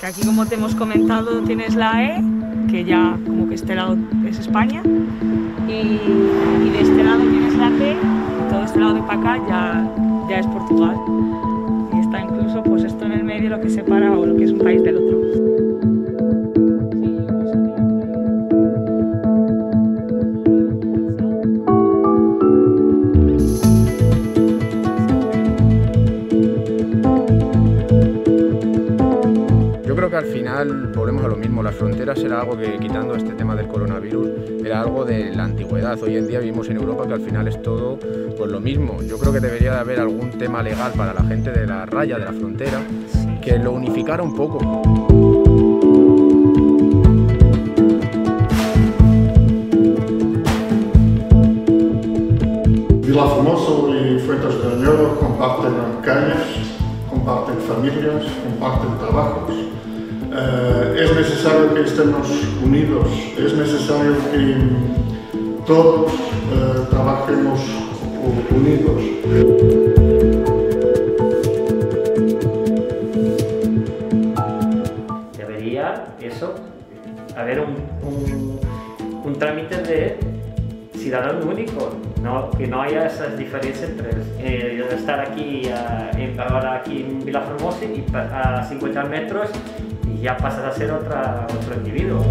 Que aquí, como te hemos comentado, tienes la E, que ya como que este lado es España, y, de este lado tienes la P, y todo este lado de para acá ya, ya es Portugal. Y está incluso pues esto en el medio lo que separa o lo que es un país del otro. Al final volvemos a lo mismo, las fronteras era algo que quitando este tema del coronavirus era algo de la antigüedad. Hoy en día vivimos en Europa que al final es todo pues lo mismo. Yo creo que debería de haber algún tema legal para la gente de la raya, de la frontera, que lo unificara un poco. Vila Formosa y Fuentes de Añoro comparten calles, comparten familias, comparten trabajos. Eh, es necesario que estemos unidos, es necesario que todos eh, trabajemos unidos. Debería eso, haber un, un, trámite de ciudadano único, que no haya esas diferencias entre eh, estar aquí, ahora aquí en Vilaformosa y a 50 metros ya pasas a ser otra, otro individuo.